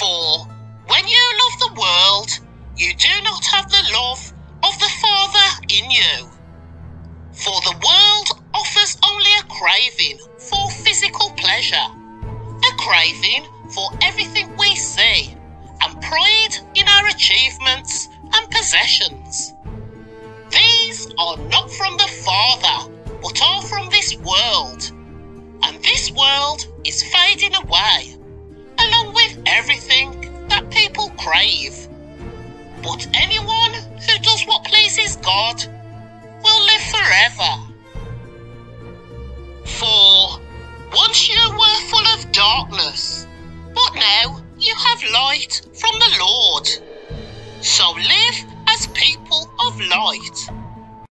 For when you love the world, you do not have the love of the Father in you. For the world offers only a craving for physical pleasure, a craving for everything we see, and pride in our achievements and possessions. These are not from the Father, but are from this world. And this world is fading away, crave. But anyone who does what pleases God will live forever. For once you were full of darkness, but now you have light from the Lord. So live as people of light